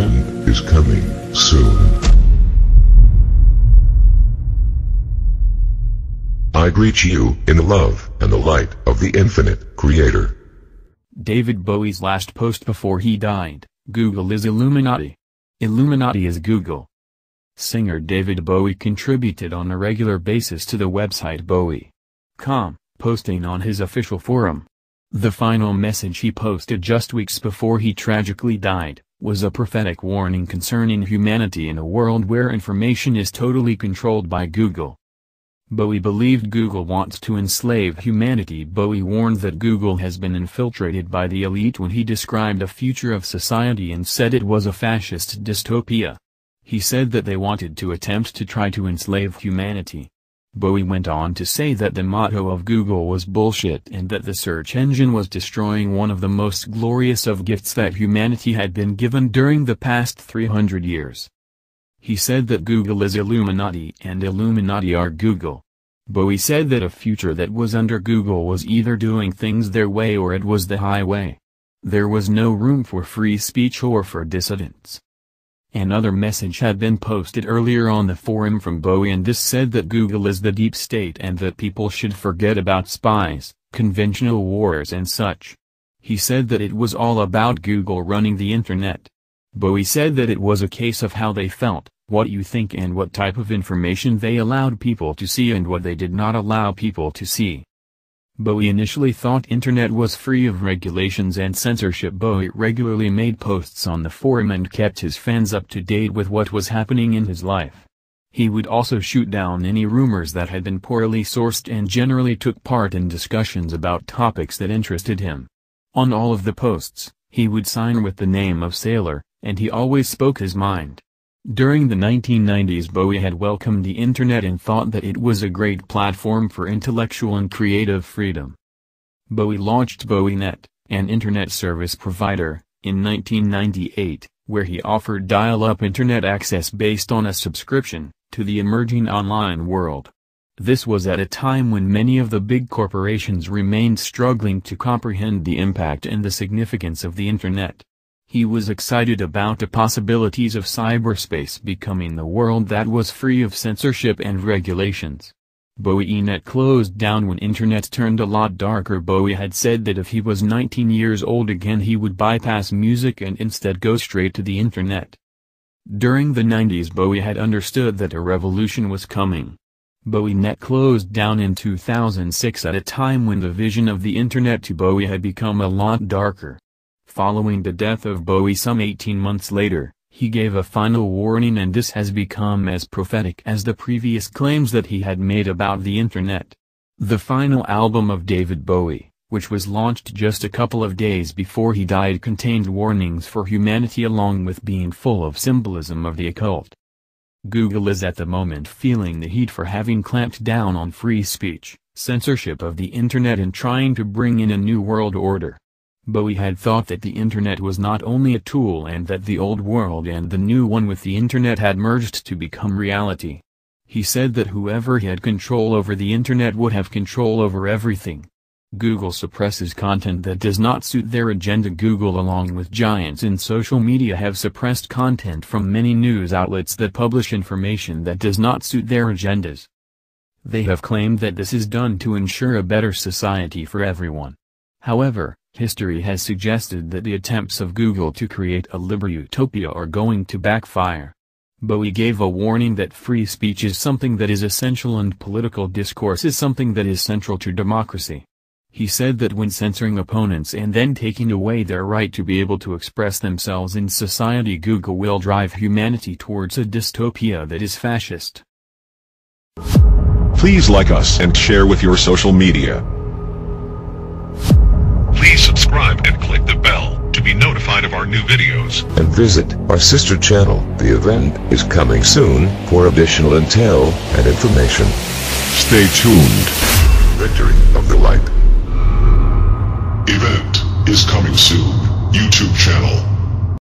is coming soon. I greet you in the love and the light of the infinite creator. David Bowie's last post before he died, Google is Illuminati. Illuminati is Google. Singer David Bowie contributed on a regular basis to the website Bowie.com, posting on his official forum. The final message he posted just weeks before he tragically died, was a prophetic warning concerning humanity in a world where information is totally controlled by Google. Bowie believed Google wants to enslave humanity. Bowie warned that Google has been infiltrated by the elite when he described a future of society and said it was a fascist dystopia. He said that they wanted to attempt to try to enslave humanity. Bowie went on to say that the motto of Google was bullshit and that the search engine was destroying one of the most glorious of gifts that humanity had been given during the past 300 years. He said that Google is Illuminati and Illuminati are Google. Bowie said that a future that was under Google was either doing things their way or it was the highway. There was no room for free speech or for dissidents. Another message had been posted earlier on the forum from Bowie and this said that Google is the deep state and that people should forget about spies, conventional wars and such. He said that it was all about Google running the internet. Bowie said that it was a case of how they felt, what you think and what type of information they allowed people to see and what they did not allow people to see. Bowie initially thought internet was free of regulations and censorship Bowie regularly made posts on the forum and kept his fans up to date with what was happening in his life. He would also shoot down any rumors that had been poorly sourced and generally took part in discussions about topics that interested him. On all of the posts, he would sign with the name of Sailor, and he always spoke his mind. During the 1990s Bowie had welcomed the Internet and thought that it was a great platform for intellectual and creative freedom. Bowie launched BowieNet, an Internet service provider, in 1998, where he offered dial-up Internet access based on a subscription, to the emerging online world. This was at a time when many of the big corporations remained struggling to comprehend the impact and the significance of the Internet. He was excited about the possibilities of cyberspace becoming the world that was free of censorship and regulations. BowieNet closed down when internet turned a lot darker Bowie had said that if he was 19 years old again he would bypass music and instead go straight to the internet. During the 90s Bowie had understood that a revolution was coming. BowieNet closed down in 2006 at a time when the vision of the internet to Bowie had become a lot darker. Following the death of Bowie some 18 months later, he gave a final warning and this has become as prophetic as the previous claims that he had made about the internet. The final album of David Bowie, which was launched just a couple of days before he died contained warnings for humanity along with being full of symbolism of the occult. Google is at the moment feeling the heat for having clamped down on free speech, censorship of the internet and trying to bring in a new world order. Bowie had thought that the Internet was not only a tool and that the old world and the new one with the Internet had merged to become reality. He said that whoever had control over the Internet would have control over everything. Google suppresses content that does not suit their agenda Google along with giants in social media have suppressed content from many news outlets that publish information that does not suit their agendas. They have claimed that this is done to ensure a better society for everyone. However, History has suggested that the attempts of Google to create a liberal utopia are going to backfire. Bowie gave a warning that free speech is something that is essential and political discourse is something that is central to democracy. He said that when censoring opponents and then taking away their right to be able to express themselves in society Google will drive humanity towards a dystopia that is fascist. Please like us and share with your social media. Please subscribe and click the bell to be notified of our new videos. And visit our sister channel. The event is coming soon for additional intel and information. Stay tuned. Victory of the Light. Event is coming soon. YouTube channel.